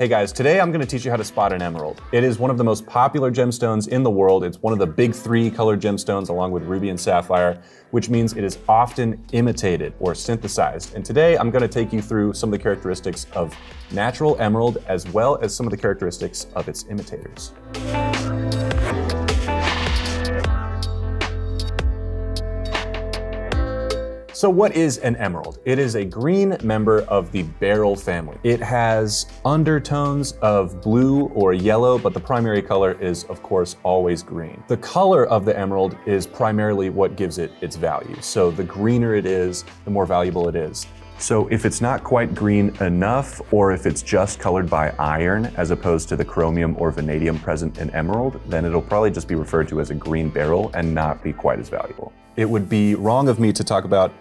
Hey guys, today I'm going to teach you how to spot an emerald. It is one of the most popular gemstones in the world. It's one of the big three colored gemstones along with ruby and sapphire, which means it is often imitated or synthesized. And today I'm going to take you through some of the characteristics of natural emerald as well as some of the characteristics of its imitators. So what is an emerald? It is a green member of the beryl family. It has undertones of blue or yellow, but the primary color is of course always green. The color of the emerald is primarily what gives it its value. So the greener it is, the more valuable it is. So if it's not quite green enough, or if it's just colored by iron as opposed to the chromium or vanadium present in emerald, then it'll probably just be referred to as a green beryl and not be quite as valuable. It would be wrong of me to talk about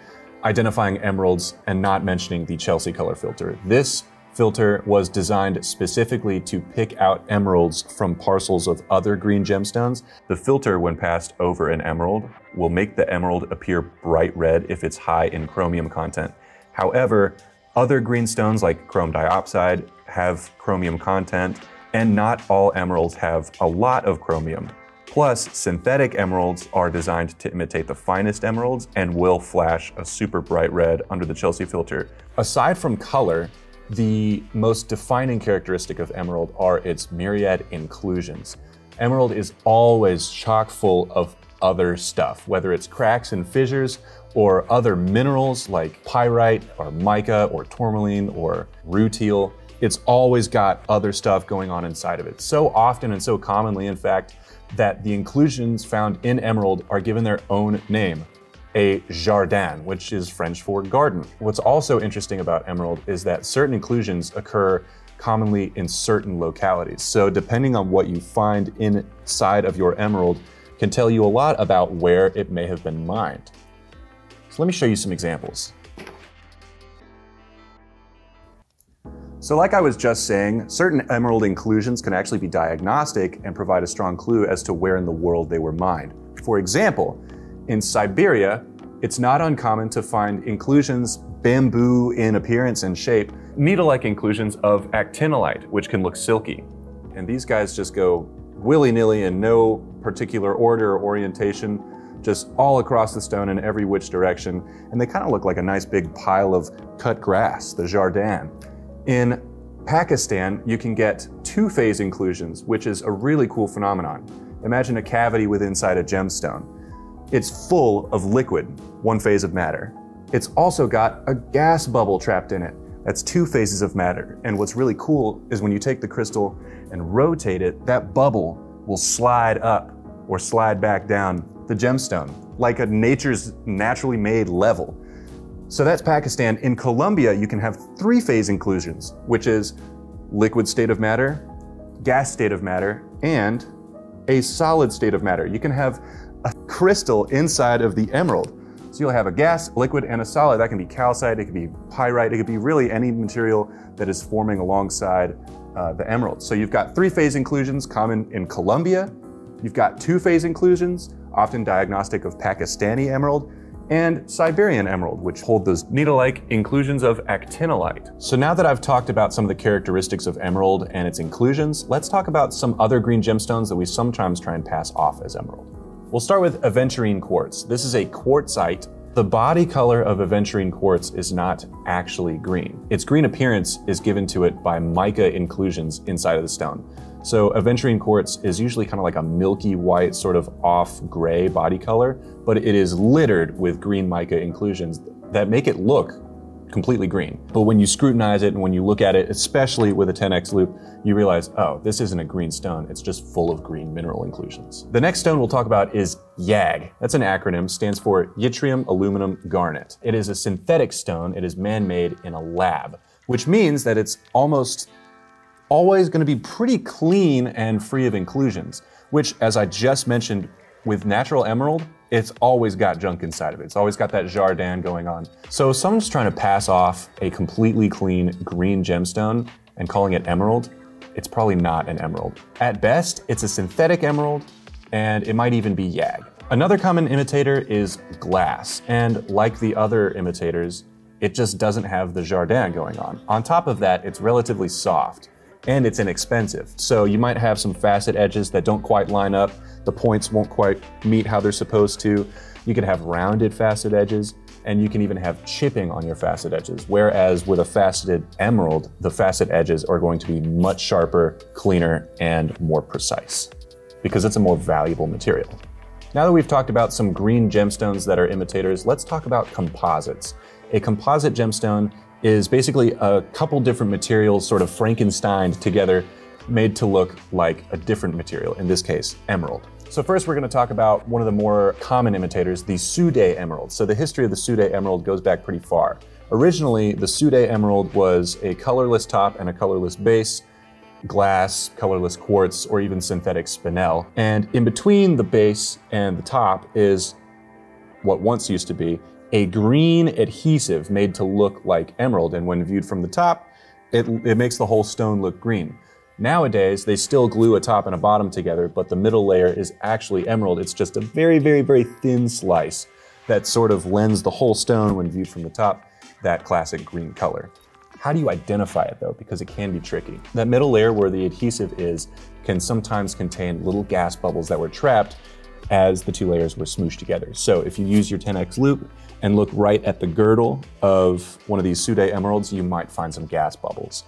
identifying emeralds and not mentioning the Chelsea color filter. This filter was designed specifically to pick out emeralds from parcels of other green gemstones. The filter, when passed over an emerald, will make the emerald appear bright red if it's high in chromium content. However, other green stones like chrome diopside have chromium content, and not all emeralds have a lot of chromium. Plus, synthetic emeralds are designed to imitate the finest emeralds and will flash a super bright red under the Chelsea filter. Aside from color, the most defining characteristic of emerald are its myriad inclusions. Emerald is always chock full of other stuff, whether it's cracks and fissures or other minerals like pyrite or mica or tourmaline or rutile. It's always got other stuff going on inside of it. So often and so commonly, in fact, that the inclusions found in emerald are given their own name, a jardin, which is French for garden. What's also interesting about emerald is that certain inclusions occur commonly in certain localities. So depending on what you find inside of your emerald can tell you a lot about where it may have been mined. So let me show you some examples. So like I was just saying, certain emerald inclusions can actually be diagnostic and provide a strong clue as to where in the world they were mined. For example, in Siberia, it's not uncommon to find inclusions bamboo in appearance and shape, needle-like inclusions of actinolite, which can look silky. And these guys just go willy-nilly and no particular order or orientation, just all across the stone in every which direction. And they kind of look like a nice big pile of cut grass, the jardin. In Pakistan, you can get two-phase inclusions, which is a really cool phenomenon. Imagine a cavity with inside a gemstone. It's full of liquid, one phase of matter. It's also got a gas bubble trapped in it. That's two phases of matter. And what's really cool is when you take the crystal and rotate it, that bubble will slide up or slide back down the gemstone, like a nature's naturally made level. So that's Pakistan. In Colombia, you can have three phase inclusions, which is liquid state of matter, gas state of matter, and a solid state of matter. You can have a crystal inside of the emerald. So you'll have a gas, liquid, and a solid. That can be calcite, it could be pyrite, it could be really any material that is forming alongside uh, the emerald. So you've got three phase inclusions common in Colombia. You've got two phase inclusions, often diagnostic of Pakistani emerald and Siberian emerald, which hold those needle-like inclusions of actinolite. So now that I've talked about some of the characteristics of emerald and its inclusions, let's talk about some other green gemstones that we sometimes try and pass off as emerald. We'll start with aventurine quartz. This is a quartzite. The body color of aventurine quartz is not actually green. Its green appearance is given to it by mica inclusions inside of the stone. So aventurine quartz is usually kind of like a milky white, sort of off gray body color, but it is littered with green mica inclusions that make it look completely green. But when you scrutinize it and when you look at it, especially with a 10x loupe, you realize, oh, this isn't a green stone. It's just full of green mineral inclusions. The next stone we'll talk about is YAG. That's an acronym, stands for yttrium aluminum garnet. It is a synthetic stone. It is man-made in a lab, which means that it's almost always going to be pretty clean and free of inclusions, which, as I just mentioned, with natural emerald, it's always got junk inside of it. It's always got that jardin going on. So someone's trying to pass off a completely clean green gemstone and calling it emerald, it's probably not an emerald. At best, it's a synthetic emerald, and it might even be YAG. Another common imitator is glass, and like the other imitators, it just doesn't have the jardin going on. On top of that, it's relatively soft. and it's inexpensive. So you might have some facet edges that don't quite line up, the points won't quite meet how they're supposed to. You could have rounded facet edges, and you can even have chipping on your facet edges. Whereas with a faceted emerald, the facet edges are going to be much sharper, cleaner, and more precise because it's a more valuable material. Now that we've talked about some green gemstones that are imitators, let's talk about composites. A composite gemstone is basically a couple different materials sort of Frankensteined together made to look like a different material, in this case, emerald. So first we're going to talk about one of the more common imitators, the Soudé emerald. So the history of the Soudé emerald goes back pretty far. Originally, the Soudé emerald was a colorless top and a colorless base, glass, colorless quartz, or even synthetic spinel. And in between the base and the top is what once used to be a green adhesive made to look like emerald. And when viewed from the top, it, it makes the whole stone look green. Nowadays, they still glue a top and a bottom together, but the middle layer is actually emerald. It's just a very, very, very thin slice that sort of lends the whole stone, when viewed from the top, that classic green color. How do you identify it though? Because it can be tricky. That middle layer where the adhesive is can sometimes contain little gas bubbles that were trapped as the two layers were smooshed together. So if you use your 10x loupe and look right at the girdle of one of these Soudé emeralds, you might find some gas bubbles.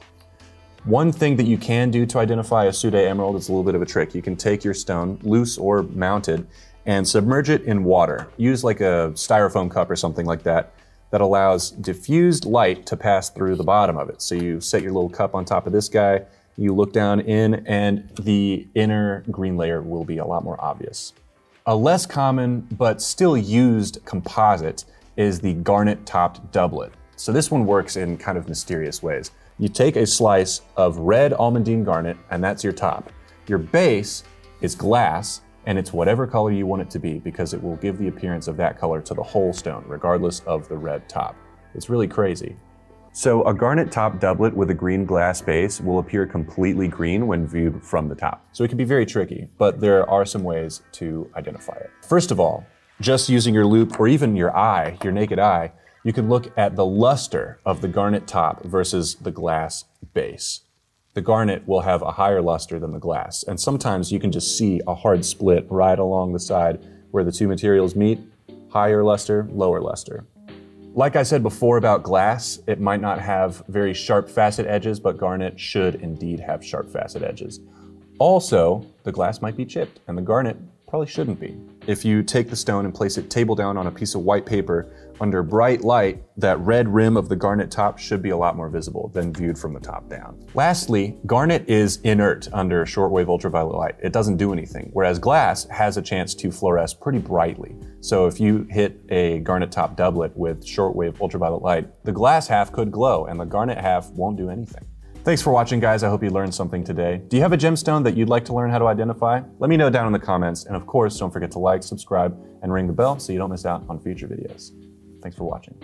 One thing that you can do to identify a Soudé emerald is a little bit of a trick. You can take your stone, loose or mounted, and submerge it in water. Use like a styrofoam cup or something like that that allows diffused light to pass through the bottom of it. So you set your little cup on top of this guy, you look down in, and the inner green layer will be a lot more obvious. A less common but still used composite is the garnet topped doublet. So this one works in kind of mysterious ways. You take a slice of red almandine garnet, and that's your top. Your base is glass, and it's whatever color you want it to be because it will give the appearance of that color to the whole stone, regardless of the red top. It's really crazy. So a garnet top doublet with a green glass base will appear completely green when viewed from the top. So it can be very tricky, but there are some ways to identify it. First of all, just using your loupe or even your eye, your naked eye, you can look at the luster of the garnet top versus the glass base the garnet will have a higher luster than the glass. And sometimes you can just see a hard split right along the side where the two materials meet, higher luster, lower luster. Like I said before about glass, it might not have very sharp facet edges, but garnet should indeed have sharp facet edges. Also, the glass might be chipped and the garnet probably shouldn't be. If you take the stone and place it table down on a piece of white paper under bright light, that red rim of the garnet top should be a lot more visible than viewed from the top down. Lastly, garnet is inert under shortwave ultraviolet light. It doesn't do anything, whereas glass has a chance to fluoresce pretty brightly. So if you hit a garnet top doublet with shortwave ultraviolet light, the glass half could glow and the garnet half won't do anything. Thanks for watching, guys. I hope you learned something today. Do you have a gemstone that you'd like to learn how to identify? Let me know down in the comments. And of course, don't forget to like, subscribe, and ring the bell so you don't miss out on future videos. Thanks for watching.